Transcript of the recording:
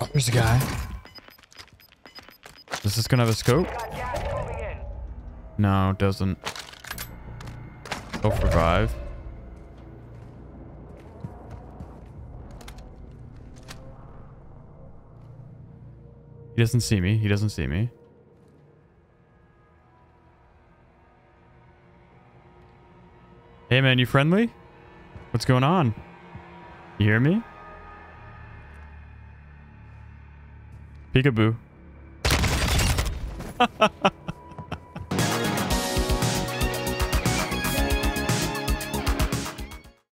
Oh, there's a guy. Is this gonna have a scope? Got gas moving in. No, it doesn't. Go for revive. He doesn't see me. He doesn't see me. Hey man, you friendly? What's going on? You hear me? Peekaboo.